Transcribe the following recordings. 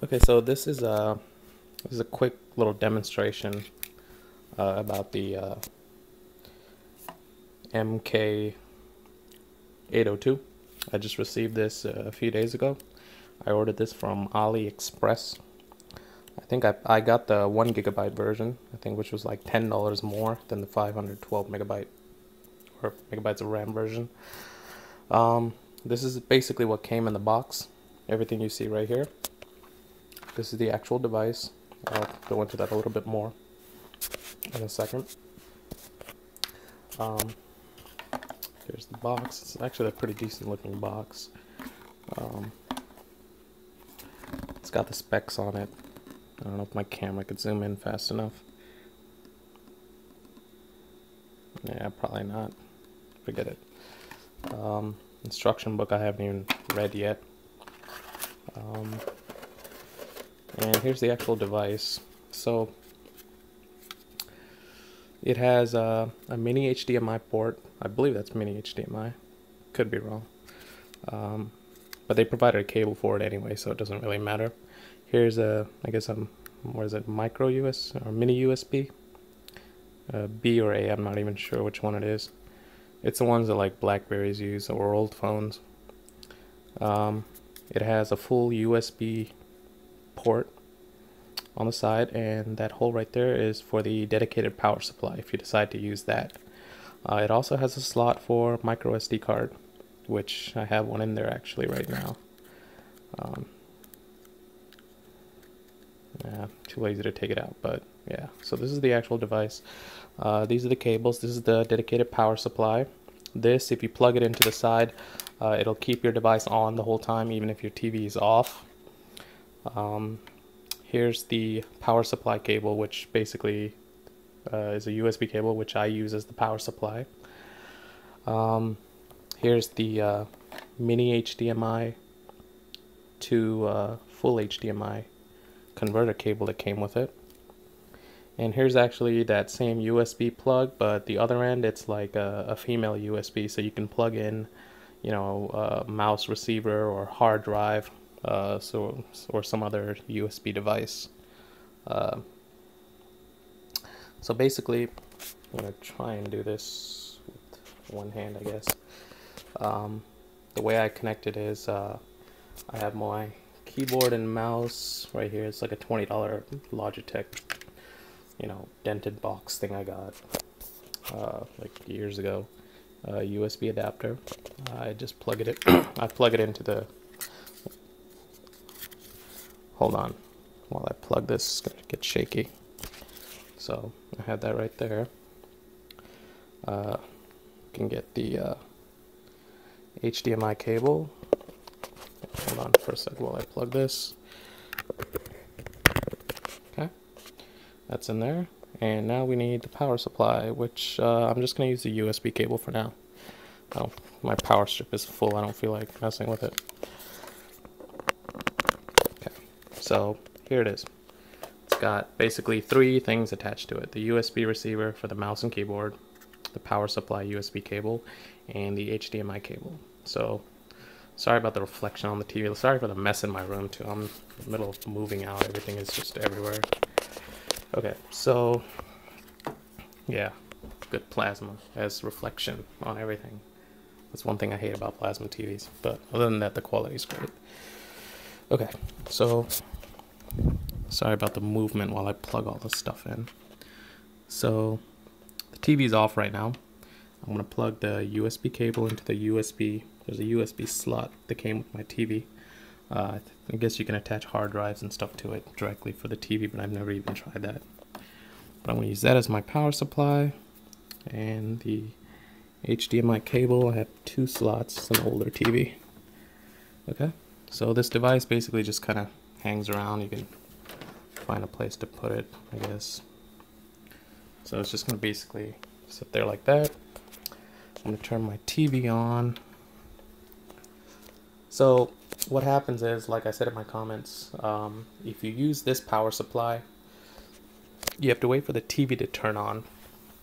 Okay, so this is a this is a quick little demonstration uh, about the uh, MK802. I just received this uh, a few days ago. I ordered this from AliExpress. I think I, I got the one gigabyte version, I think which was like ten dollars more than the 512 megabyte or megabytes of RAM version. Um, this is basically what came in the box. Everything you see right here. This is the actual device. I'll go into that a little bit more in a second. Um, here's the box. It's actually a pretty decent looking box. Um, it's got the specs on it. I don't know if my camera could zoom in fast enough. Yeah, probably not. Forget it. Um, instruction book I haven't even read yet. Um, and here's the actual device. So it has a, a, mini HDMI port. I believe that's mini HDMI. Could be wrong. Um, but they provided a cable for it anyway, so it doesn't really matter. Here's a, I guess a, what is it, micro US or mini USB? Uh, B or A, I'm not even sure which one it is. It's the ones that like Blackberries use or old phones. Um, it has a full USB port on the side and that hole right there is for the dedicated power supply if you decide to use that. Uh, it also has a slot for micro SD card which I have one in there actually right now. Um, yeah, too lazy to take it out, but yeah. So this is the actual device. Uh, these are the cables. This is the dedicated power supply. This, if you plug it into the side, uh, it'll keep your device on the whole time, even if your TV is off. Um, here's the power supply cable, which basically uh, is a USB cable, which I use as the power supply. Um, here's the uh, mini HDMI to uh, full HDMI converter cable that came with it. And here's actually that same USB plug, but the other end it's like a, a female USB, so you can plug in, you know, a mouse receiver or hard drive, uh, so or some other USB device. Uh, so basically, I'm gonna try and do this with one hand, I guess. Um, the way I connect it is uh, I have my keyboard and mouse right here. It's like a $20 Logitech you know, dented box thing I got uh, like years ago. Uh, USB adapter. I just plug it in. I plug it into the. Hold on, while I plug this, it's gonna get shaky. So I have that right there. Uh, can get the uh, HDMI cable. Hold on for a sec while I plug this. Okay that's in there. And now we need the power supply, which uh, I'm just to use the USB cable for now. Oh, my power strip is full. I don't feel like messing with it. So here it is. It's got basically three things attached to it. The USB receiver for the mouse and keyboard, the power supply USB cable, and the HDMI cable. So, sorry about the reflection on the TV. Sorry for the mess in my room too. I'm in the middle of moving out. Everything is just everywhere. Okay, so yeah, good plasma as reflection on everything. That's one thing I hate about plasma TVs, but other than that, the quality is great. Okay, so sorry about the movement while I plug all this stuff in. So the TV is off right now. I'm gonna plug the USB cable into the USB. There's a USB slot that came with my TV. Uh, I guess you can attach hard drives and stuff to it directly for the TV, but I've never even tried that. But I'm to use that as my power supply. And the HDMI cable, I have two slots, it's an older TV. Okay, so this device basically just kind of hangs around. You can find a place to put it, I guess. So it's just going to basically sit there like that. I'm to turn my TV on. So what happens is, like I said in my comments, um, if you use this power supply, you have to wait for the TV to turn on.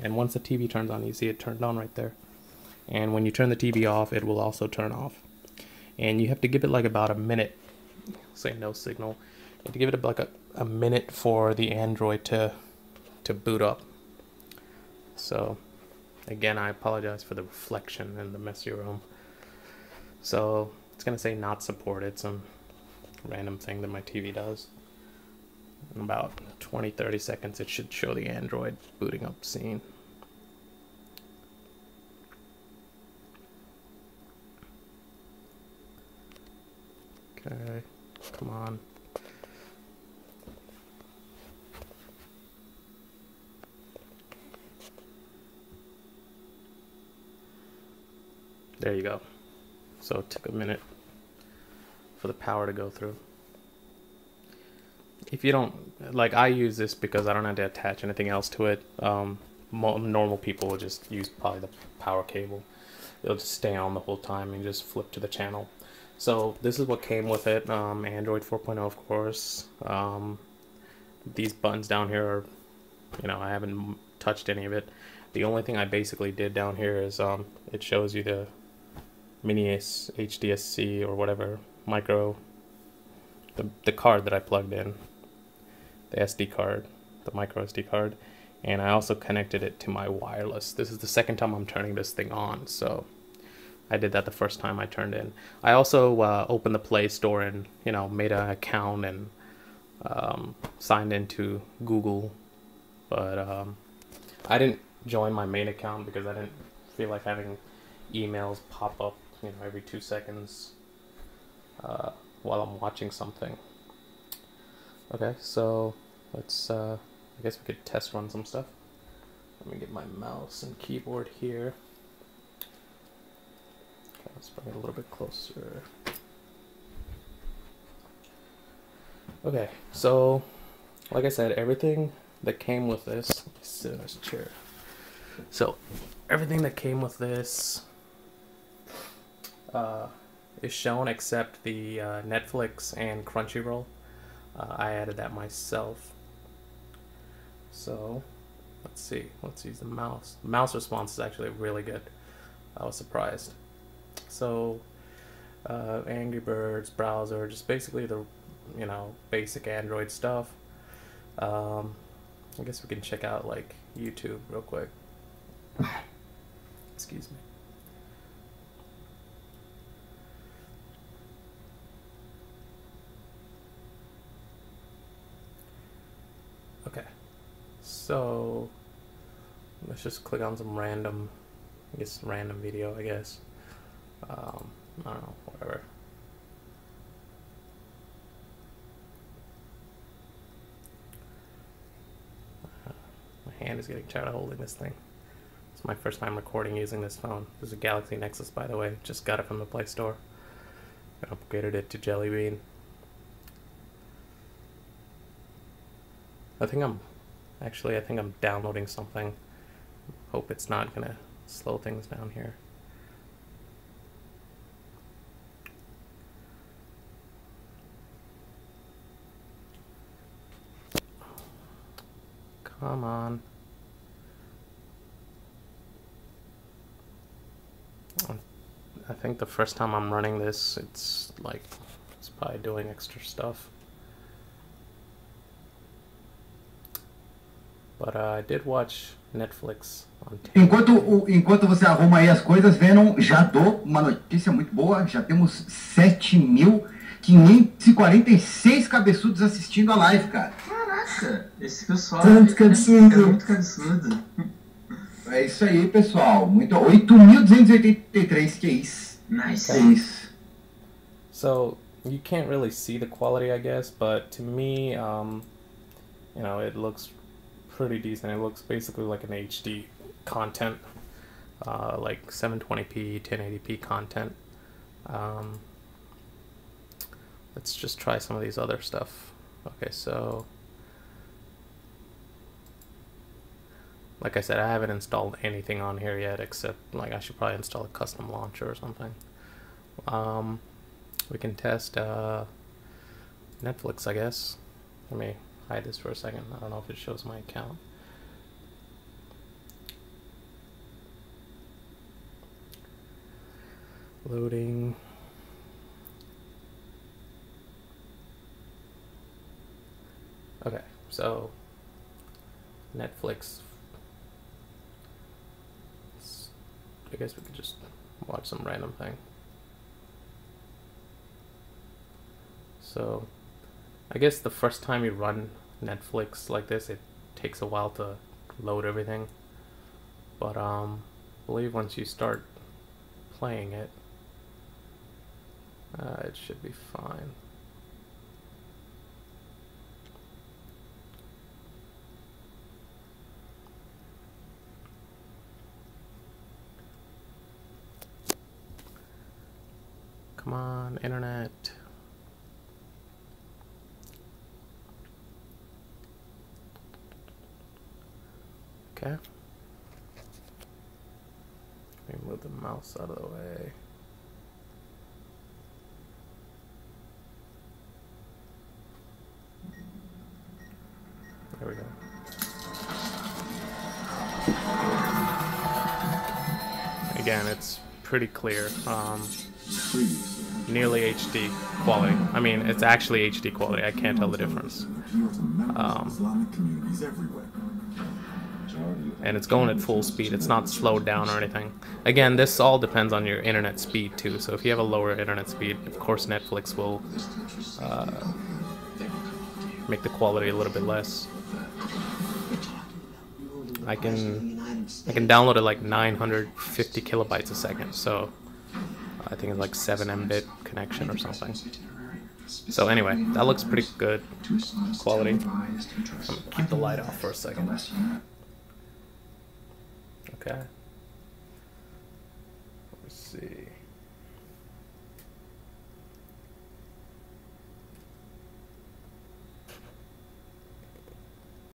And once the TV turns on, you see it turned on right there. And when you turn the TV off, it will also turn off. And you have to give it like about a minute say no signal. To give it like a, a minute for the Android to to boot up. So again, I apologize for the reflection in the messy room. So it's gonna say not supported, some random thing that my TV does. In about 20 30 seconds, it should show the Android booting up scene. Okay, come on. There you go. So it took a minute for the power to go through. If you don't, like I use this because I don't have to attach anything else to it. Um, normal people will just use probably the power cable. It'll just stay on the whole time and just flip to the channel. So this is what came with it. Um, Android 4.0, of course. Um, these buttons down here are, you know, I haven't touched any of it. The only thing I basically did down here is um, it shows you the mini HDSC or whatever micro, the, the card that I plugged in, the SD card, the micro SD card, and I also connected it to my wireless. This is the second time I'm turning this thing on, so I did that the first time I turned in. I also uh, opened the Play Store and you know made an account and um, signed into Google, but um, I didn't join my main account because I didn't feel like having emails pop up you know every two seconds uh, while I'm watching something. Okay, so let's. Uh, I guess we could test run some stuff. Let me get my mouse and keyboard here. Okay, let's bring it a little bit closer. Okay, so like I said, everything that came with this. sit in this chair. So everything that came with this uh, is shown except the uh, Netflix and Crunchyroll. Uh, I added that myself. So, let's see. Let's use the mouse. The mouse response is actually really good. I was surprised. So, uh, Angry Birds browser, just basically the, you know, basic Android stuff. Um, I guess we can check out like YouTube real quick. Excuse me. Okay, so let's just click on some random, I guess random video, I guess. Um, I don't know, whatever. My hand is getting tired of holding this thing. It's my first time recording using this phone. This is a Galaxy Nexus, by the way. Just got it from the Play Store. I upgraded it to Jelly Bean. I think I'm actually I think I'm downloading something. Hope it's not gonna slow things down here. Come on. I think the first time I'm running this, it's like, it's probably doing extra stuff. But uh, I did watch Netflix on enquanto, o, enquanto você arruma aí as coisas, Venom, já dou uma notícia muito boa. Já temos 7.546 cabeçudos assistindo a live, cara. Caraca, esse pessoal Tanto é, cabeçudo. é muito cabeçudo. É isso aí, pessoal. Muito 8.283, que é isso. Nice. É isso. So you can't really see the quality, I guess, but to me, um, you know, it looks pretty decent. It looks basically like an HD content, uh, like 720p, 1080p content. Um, let's just try some of these other stuff. Okay, so like I said, I haven't installed anything on here yet except like I should probably install a custom launcher or something. Um, we can test uh, Netflix, I guess. Let me hide this for a second. I don't know if it shows my account. Loading. Okay, so Netflix. I guess we could just watch some random thing. So, I guess the first time you run Netflix like this, it takes a while to load everything. But um, I believe once you start playing it, uh, it should be fine. Come on, internet. Okay. Let me move the mouse out of the way. There we go. Again, it's pretty clear. Um, nearly HD quality. I mean, it's actually HD quality. I can't tell the difference. Um, and it's going at full speed. It's not slowed down or anything. Again, this all depends on your internet speed too. So if you have a lower internet speed, of course Netflix will uh, make the quality a little bit less. I can I can download it like 950 kilobytes a second. So I think it's like 7 mbit connection or something. So anyway, that looks pretty good quality. I'm gonna keep the light off for a second. See.